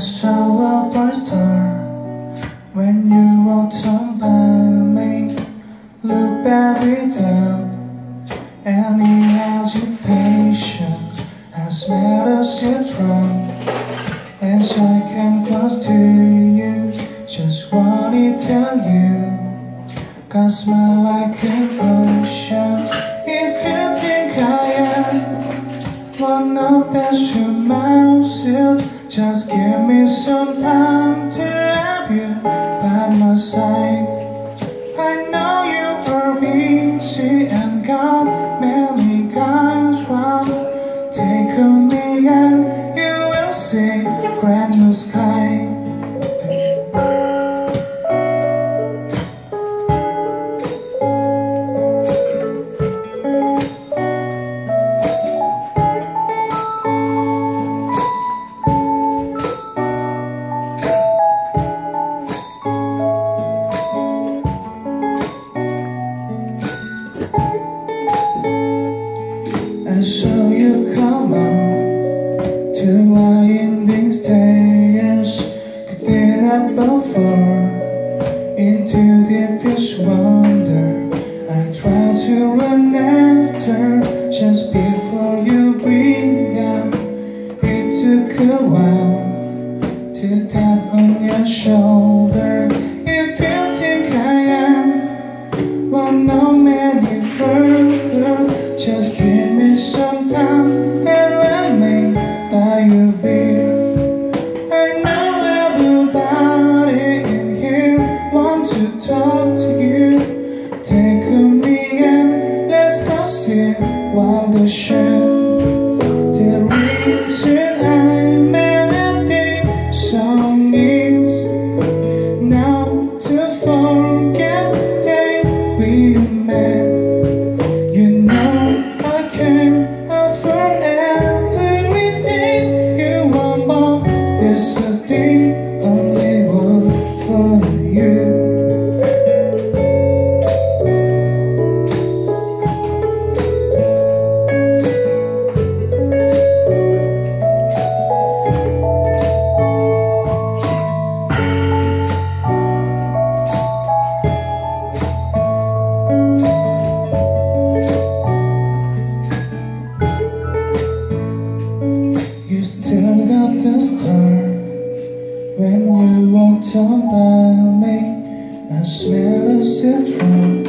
saw a bright star when you walked on by me. Look back down, any agitation as matters yet wrong. As I came close to you, just wanna tell you, got smile like a ocean. If you think I am one of the two mouses. Just give me some time to Up before. Into deepest wonder I tried to run after. Just before you bring down It took a while to tap on your shoulder see while the still got the star when you walked on by me. I smell a citron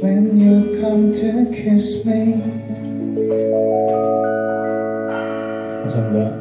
when you come to kiss me. 감사합니다.